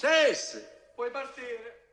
Cess! Puoi partire.